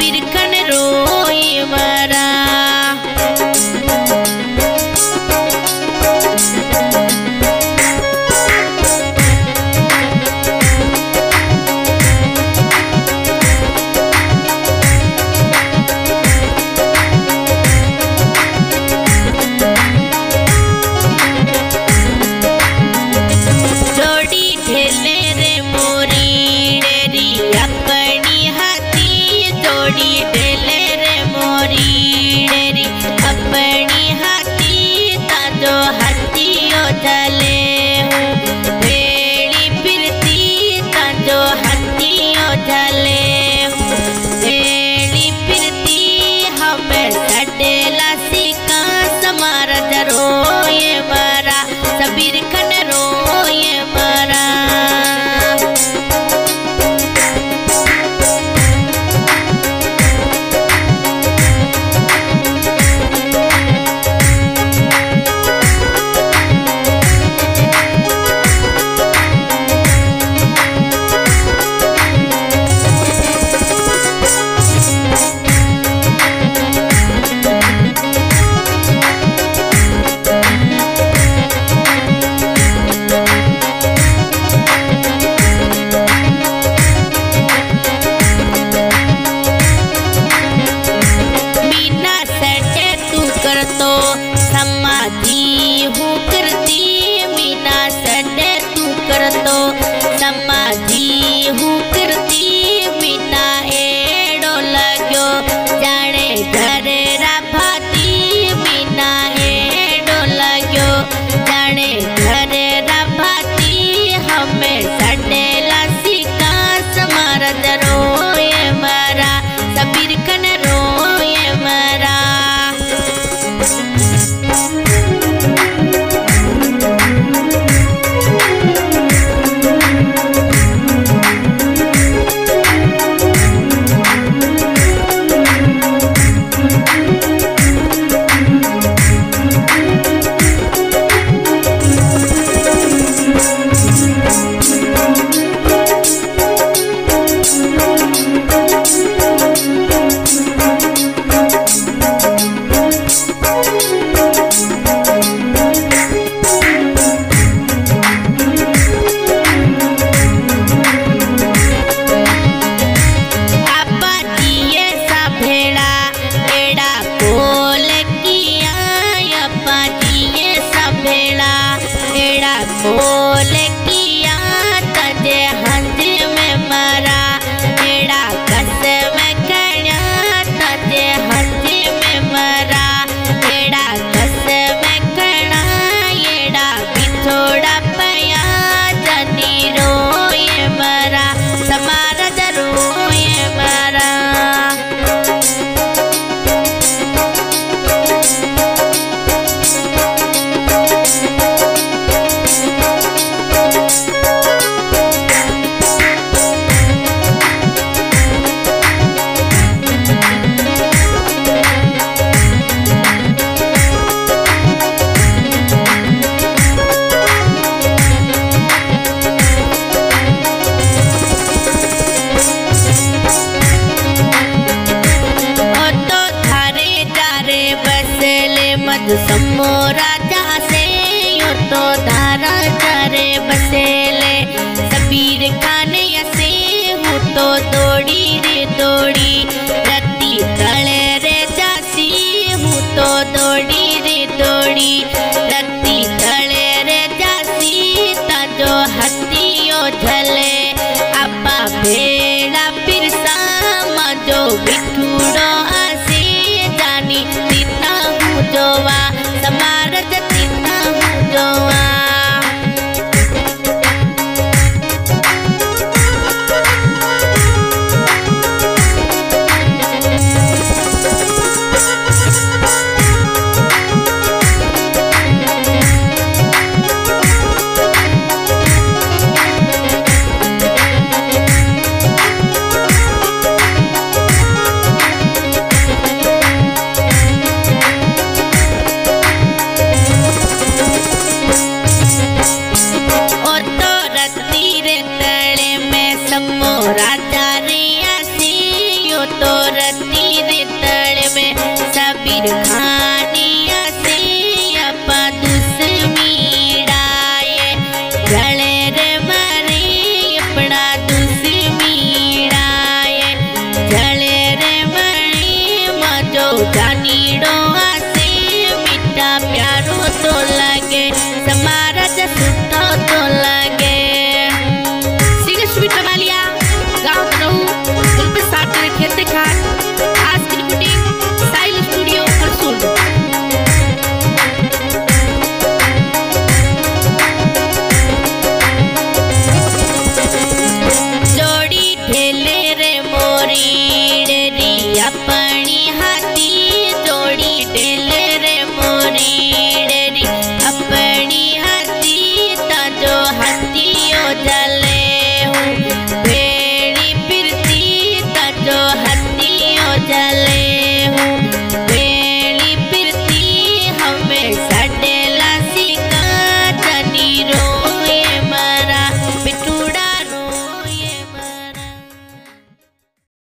কবির কানে beating. lo va